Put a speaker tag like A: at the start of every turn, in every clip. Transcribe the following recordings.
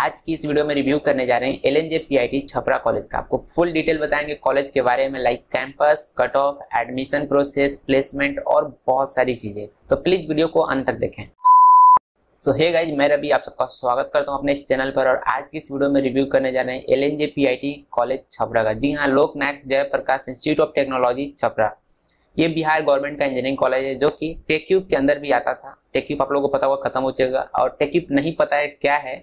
A: आज की इस वीडियो में रिव्यू करने जा रहे हैं L N J P I T Chhapra college का आपको फुल डिटेल बताएँगे कॉलेज के बारे में like campus cut off admission process placement और बहुत सारी चीज़ें तो प्लीज़ वीडियो को अंत तक देखें सो हे गाइज़ मैं रवि आप सबका स्वागत करता हूँ अपने इस चैनल पर और आज की इस वीडियो में रिव्यू करने जा रहे हैं L N J P I T college Chhapra का जी हाँ Loknayak Jayaprakash institute of technology Chhapra ये बिहार गवर्नमेंट का इंजीनियरिंग कॉलेज है जो कि टेक्यूब के अंदर भी आता था टेक्यूब आप लोगों को पता होगा खत्म हो जाएगा और टेक्यूब नहीं पता है क्या है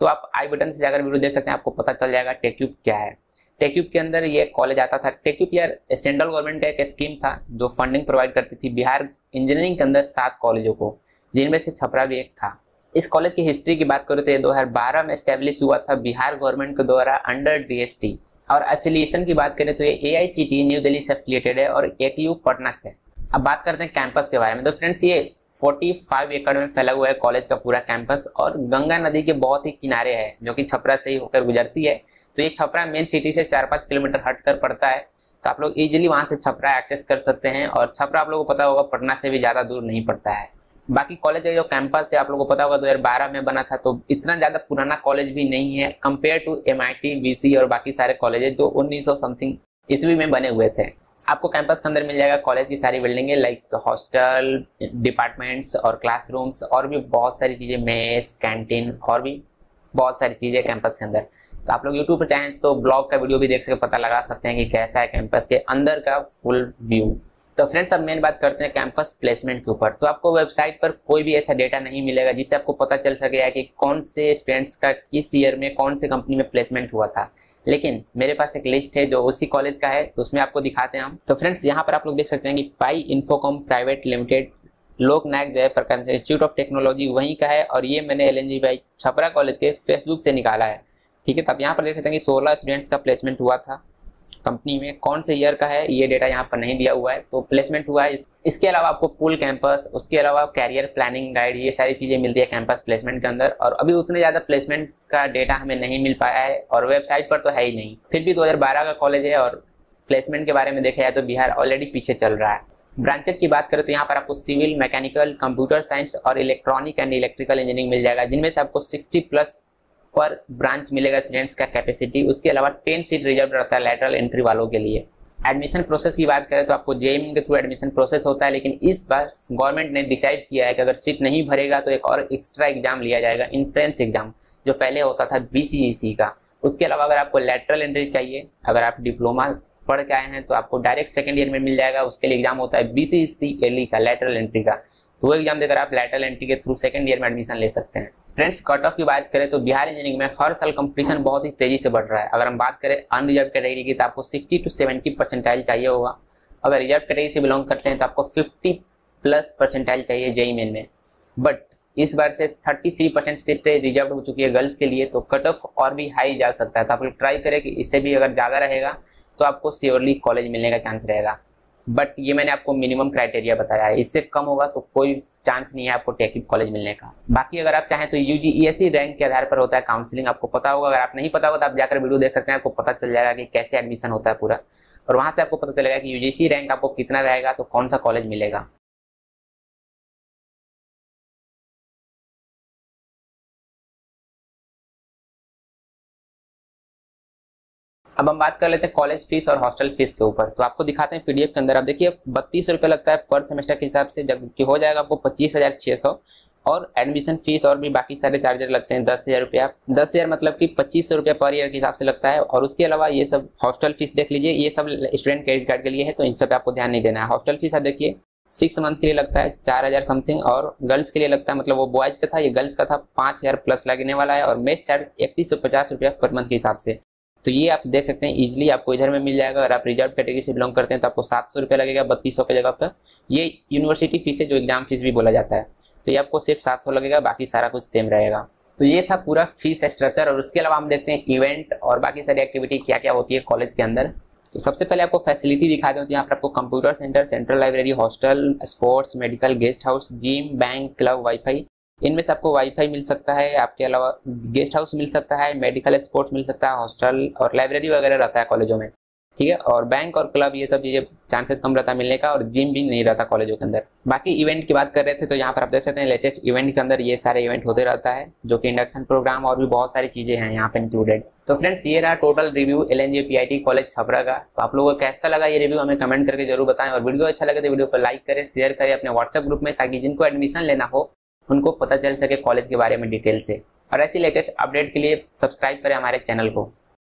A: तो आप आई बटन से जाकर वीडियो देख सकते हैं, आपको पता चल जाएगा टेक्यूब क्या है। टेक्यूब के अंदर ये कॉलेज आता था। टेक्यूब यार सेंट्रल गवर्नमेंट का एक स्कीम था, जो फंडिंग प्रोवाइड करती थी बिहार इंजीनियरिंग के अंदर सात कॉलेजों को, जिनमें से छपरा भी एक था। इस कॉलेज की हिस्ट्री की बात करें तो ये 2012 में स्टैब्लिश हुआ था बिहार गवर्नमेंट के द्वारा अंडर डीएसटी और एफिलिएशन की बात करें तो ये एआईसीटी न्यू दिल्ली से एफिलिएटेड है और एटीयू पटना से। अब बात करते हैं कैंपस के बारे में। तो फ्रेंड्स ये 45 एकड़ में फैला हुआ है कॉलेज का पूरा कैंपस और गंगा नदी के बहुत ही किनारे है, जो कि छपरा से ही होकर गुजरती है। तो ये छपरा मेन सिटी से चार पाँच किलोमीटर हटकर पड़ता है। तो आप लोग इजीली वहाँ से छपरा एक्सेस कर सकते हैं और छपरा आप लोगों को पता होगा, पटना से भी ज़्यादा दूर नहीं पड़ता है। बाकी कॉलेज का जो कैंपस है, आप लोगों को पता होगा 2012 में बना था तो इतना ज़्यादा पुराना कॉलेज भी नहीं है कंपेयर टू एम आई और बाकी सारे कॉलेज जो उन्नीस समथिंग ईस्वी में बने हुए थे। आपको कैंपस के अंदर मिल जाएगा कॉलेज की सारी बिल्डिंगें लाइक हॉस्टल डिपार्टमेंट्स और क्लासरूम्स और भी बहुत सारी चीज़ें मेस कैंटीन और भी बहुत सारी चीज़ें कैंपस के अंदर। तो आप लोग यूट्यूब पर चाहें तो ब्लॉग का वीडियो भी देख सके, पता लगा सकते हैं कि कैसा है कैंपस के अंदर का फुल व्यू तो फ्रेंड्स अब मेन बात करते हैं कैंपस प्लेसमेंट के ऊपर। तो आपको वेबसाइट पर कोई भी ऐसा डेटा नहीं मिलेगा जिससे आपको पता चल सकेगा कि कौन से स्टूडेंट्स का किस ईयर में कौन से कंपनी में प्लेसमेंट हुआ था। लेकिन मेरे पास एक लिस्ट है जो उसी कॉलेज का है तो उसमें आपको दिखाते हैं हम। तो फ्रेंड्स यहाँ पर आप लोग देख सकते हैं कि पाई infocom private limited Lok Nayak Jayaprakash institute of technology वहीं का है और ये मैंने एल एन भाई छपरा कॉलेज के फेसबुक से निकाला है। ठीक है तो आप यहाँ पर देख सकते हैं कि सोलह स्टूडेंट्स का प्लेसमेंट हुआ था। कंपनी में कौन से ईयर का है ये डेटा यहाँ पर नहीं दिया हुआ है तो प्लेसमेंट हुआ है। इस, इसके अलावा आपको पुल कैंपस उसके अलावा कैरियर प्लानिंग गाइड ये सारी चीज़ें मिलती है कैंपस प्लेसमेंट के अंदर। और अभी उतने ज़्यादा प्लेसमेंट का डेटा हमें नहीं मिल पाया है और वेबसाइट पर तो है ही नहीं। फिर भी दो हज़ार बारह का कॉलेज है और प्लेसमेंट के बारे में देखा जाए तो बिहार ऑलरेडी पीछे चल रहा है। ब्रांचेस की बात करें तो यहाँ पर आपको सिविल मैकेनिकल कंप्यूटर साइंस और इलेक्ट्रॉनिक एंड इलेक्ट्रिकल इंजीनियरिंग मिल जाएगा जिनमें से आपको 60 प्लस पर ब्रांच मिलेगा स्टूडेंट्स का कैपेसिटी उसके अलावा टेन सीट रिज़र्व रहता है लेटरल एंट्री वालों के लिए। एडमिशन प्रोसेस की बात करें तो आपको जेएम के थ्रू एडमिशन प्रोसेस होता है, लेकिन इस बार गवर्नमेंट ने डिसाइड किया है कि अगर सीट नहीं भरेगा तो एक और एक्स्ट्रा एग्ज़ाम लिया जाएगा इंट्रेंस एग्ज़ाम जो पहले होता था बी का। उसके अलावा अगर आपको लेटरल एंट्री चाहिए, अगर आप डिप्लोमा पढ़ के आए हैं तो आपको डायरेक्ट सेकेंड ईयर में मिल जाएगा। उसके लिए एग्ज़ाम होता है बी सी सी एल का लेटरल एंट्री का। तो वो एग्ज़ाम देकर आप लेटरल एंट्री के थ्रू सेकेंड ईयर में एडमिशन ले सकते हैं। फ्रेंड्स कट ऑफ़ की बात करें तो बिहार इंजीनियरिंग में हर साल कंपटीशन बहुत ही तेज़ी से बढ़ रहा है। अगर हम बात करें अनरिजर्व कैटेगरी की तो आपको 60 टू 70 परसेंटाइल चाहिए होगा। अगर रिज़र्व कैटेगरी से बिलोंग करते हैं तो आपको 50 प्लस परसेंटाइल चाहिए जेई मेन में। बट इस बार से 33 परसेंट सीट रिज़र्व हो चुकी है गर्ल्स के लिए तो कट ऑफ़ और भी हाई जा सकता है। तो आप लोग ट्राई करें कि इससे भी अगर ज़्यादा रहेगा तो आपको श्योरली कॉलेज मिलने का चांस रहेगा। बट ये मैंने आपको मिनिमम क्राइटेरिया बताया है। इससे कम होगा तो कोई चांस नहीं है आपको टेकिप कॉलेज मिलने का। बाकी अगर आप चाहें तो यू जी रैंक के आधार पर होता है काउंसलिंग आपको पता होगा, अगर आप नहीं पता होगा तो आप जाकर वीडियो देख सकते हैं। आपको पता चल जाएगा कि कैसे एडमिशन होता है पूरा। और वहाँ से आपको पता चलेगा कि यूजीसी रैंक आपको कितना रहेगा तो कौन सा कॉलेज मिलेगा। अब हम बात कर लेते हैं कॉलेज फ़ीस और हॉस्टल फ़ीस के ऊपर। तो आपको दिखाते हैं पीडीएफ के अंदर। आप देखिए बत्तीस रुपये लगता है पर सेमेस्टर के हिसाब से, जबकि हो जाएगा आपको पच्चीस हज़ार छः सौ। और एडमिशन फ़ीस और भी बाकी सारे चार्जर लगते हैं, दस हज़ार रुपया। दस हज़ार मतलब कि पच्चीस सौ रुपया पर ईयर के हिसाब से लगता है। और उसके अलावा ये सब हॉस्टल फ़ीस देख लीजिए, ये सब स्टूडेंट क्रेडिट कार्ड के लिए है तो इन सब आपको ध्यान नहीं देना है। हॉस्टल फ़ीस आप देखिए सिक्स मंथ के लिए लगता है, चार हज़ार समथिंग और गर्ल्स के लिए लगता है मतलब वो बॉयज़ का था, ये गर्ल्स का था, पाँच हज़ार प्लस लगने वाला है। और मेस चार्ज इकतीस सौ पचास रुपया पर मंथ के हिसाब से। तो ये आप देख सकते हैं इजिली आपको इधर में मिल जाएगा अगर आप रिज़र्व कैटेगरी से बिलोंग करते हैं तो आपको सात सौ रुपये लगेगा, बत्तीस सौ के जगह पर। ये यूनिवर्सिटी फ़ीस है, जो एग्ज़ाम फ़ीस भी बोला जाता है। तो ये आपको सिर्फ़ सात सौ लगेगा, बाकी सारा कुछ सेम रहेगा। तो ये था पूरा फ़ीस स्ट्रक्चर और उसके अलावा हम देखते हैं इवेंट और बाकी सारी एक्टिविटी क्या क्या होती है कॉलेज के अंदर। तो सबसे पहले आपको फैसिलिटी दिखा दें तो यहाँ पर आपको computer centre central library hostel sports medical guest house gym bank club wifi इनमें से आपको वाईफाई मिल सकता है, आपके अलावा गेस्ट हाउस मिल सकता है मेडिकल स्पोर्ट्स मिल सकता है हॉस्टल और लाइब्रेरी वगैरह रहता है कॉलेजों में, ठीक है? और बैंक और क्लब ये सब चीज़ें चांसेस कम रहता मिलने का और जिम भी नहीं रहता कॉलेजों के अंदर। बाकी इवेंट की बात कर रहे थे तो यहाँ पर आप देख सकते हैं लेटेस्ट इवेंट के अंदर ये सारे इवेंट होते रहता है, जो कि इंडक्शन प्रोग्राम और भी बहुत सारी चीज़ें हैं यहाँ पे इंक्लूडेड तो फ्रेंड्स ये रहा total review L N college Chhapra का। तो आप लोगों को कैसा लगा ये रिव्यू हमें कमेंट करके ज़रूर बताएँ और वीडियो अच्छा लगे तो वीडियो को लाइक करें शेयर करें अपने व्हाट्सएप ग्रुप में ताकि जिनको एडमिशन लेना हो उनको पता चल सके कॉलेज के बारे में डिटेल से। और ऐसी लेटेस्ट अपडेट के लिए सब्सक्राइब करें हमारे चैनल को।